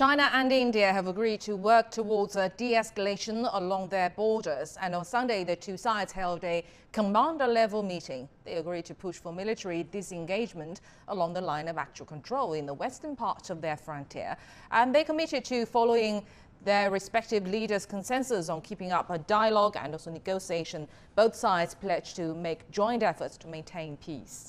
China and India have agreed to work towards a de-escalation along their borders. And on Sunday, the two sides held a commander-level meeting. They agreed to push for military disengagement along the line of actual control in the western part of their frontier. And they committed to following their respective leaders' consensus on keeping up a dialogue and also negotiation. Both sides pledged to make joint efforts to maintain peace.